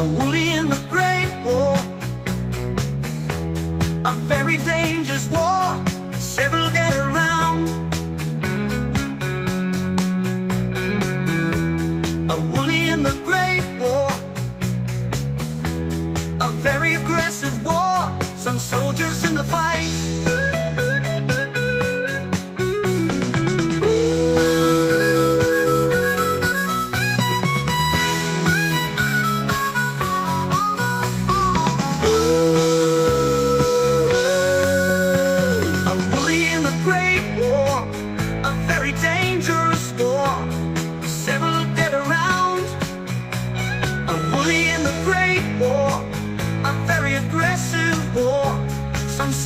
the woolly and the great war. Oh, a very dangerous war, several get around. A woolly and the great war. A very aggressive war, some soldiers in the fight.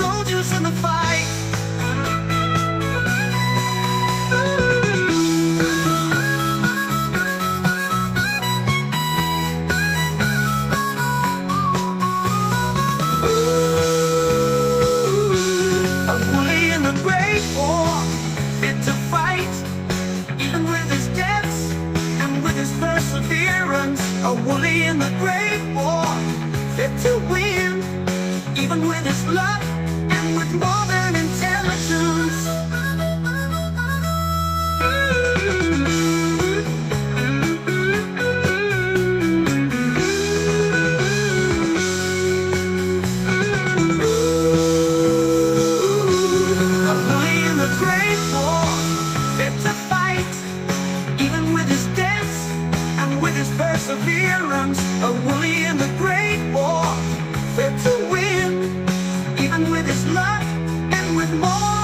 Soldiers in the fight. In the Great War, fit to fight, even with his debts and with his perseverance. A in the Great War, fit to win, even with his luck perseverance. A woolly in the Great War, fit to win, even with his luck and with more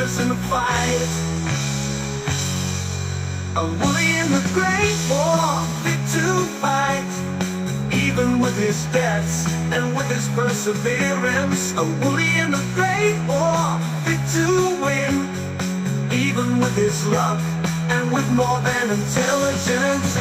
Soldiers in the fight. A woolly in the Great War, fit to fight. Even with his debts and with his perseverance, a woolly in the Great War, fit to win. Even with his luck and with more than intelligence.